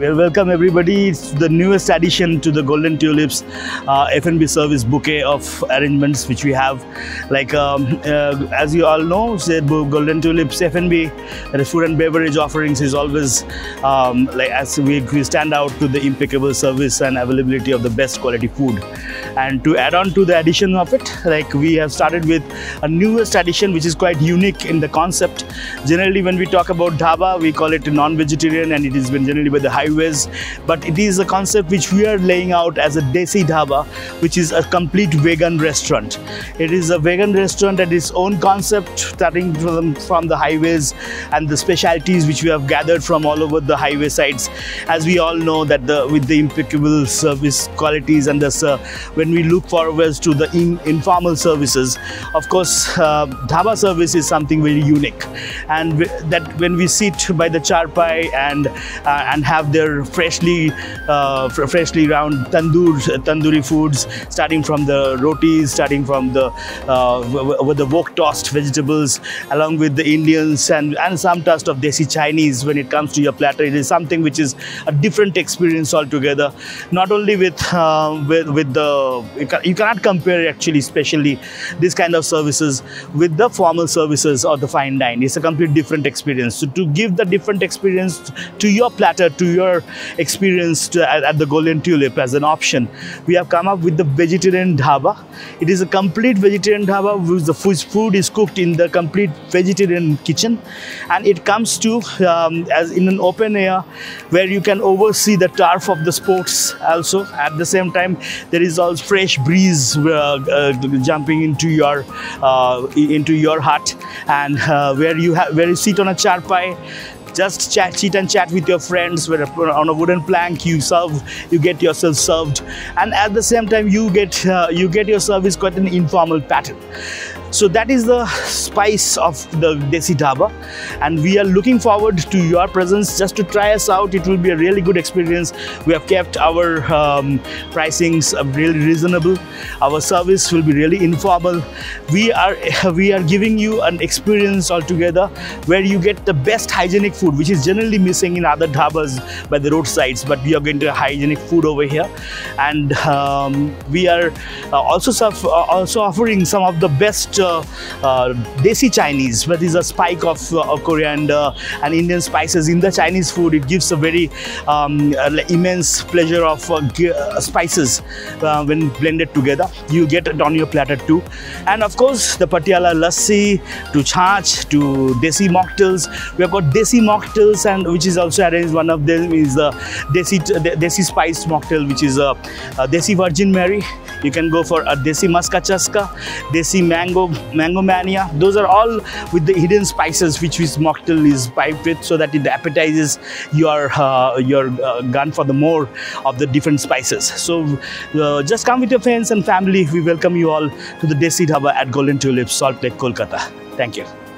Well, welcome everybody. It's the newest addition to the Golden Tulips uh, F&B service bouquet of arrangements which we have. Like um, uh, as you all know, Golden Tulips F&B, the food and beverage offerings is always um, like as we, we stand out to the impeccable service and availability of the best quality food. And to add on to the addition of it, like we have started with a newest addition which is quite unique in the concept. Generally, when we talk about dhaba, we call it non-vegetarian, and it been generally by the highways. But it is a concept which we are laying out as a desi dhaba which is a complete vegan restaurant. It is a vegan restaurant at its own concept starting from, from the highways and the specialities which we have gathered from all over the highway sites as we all know that the with the impeccable service qualities and the uh, when we look forward to the in, informal services of course uh, dhaba service is something very unique and that when we sit by the charpai and uh, and have their freshly uh, freshly round tandoor tandoori foods, starting from the rotis, starting from the uh, with the wok tossed vegetables, along with the Indians and and some touch of desi Chinese when it comes to your platter. It is something which is a different experience altogether. Not only with uh, with with the you cannot compare actually, especially this kind of services with the formal services or the fine dine. It's a complete different experience. So to give the different experience to your platter, to your experienced at, at, the Golden Tulip as an option, we have come up with the vegetarian dhaba. It is a complete vegetarian dhaba where the food is cooked in the complete vegetarian kitchen and it comes to um, as in an open air where you can oversee the turf of the sports also. At the same time, there is also fresh breeze uh, uh, jumping into your uh, into your hut and where you have where you sit on a charpai just chat, chit and chat with your friends where on a wooden plank you serve you get yourself served and at the same time you get uh, you get your service quite an informal pattern so that is the spice of the Desi Dhaba and we are looking forward to your presence just to try us out. It will be a really good experience. We have kept our um, pricings really reasonable. Our service will be really informal. We are we are giving you an experience altogether where you get the best hygienic food which is generally missing in other dhabas by the roadsides but we are going to hygienic food over here and um, we are uh, also uh, also offering some of the best uh, uh, Uh, uh, desi Chinese, where there's a spike of, uh, coriander uh, and Indian spices in the Chinese food. It gives a very um, immense pleasure of spices when blended together. You get it on your platter too. And of course, the Patiala lassi to chach to desi mocktails. We have got desi mocktails and which is also arranged. One of them is the desi, desi spiced mocktail, which is a, a desi virgin Mary. You can go for a desi maska chaska, desi mango mango mania. Those are all with the hidden spices which this mocktail is piped with so that it appetizes your uh, your uh, gun for the more of the different spices. So uh, just come with your friends and family. We welcome you all to the desi dhaba at golden tulip salt lake kolkata. Thank you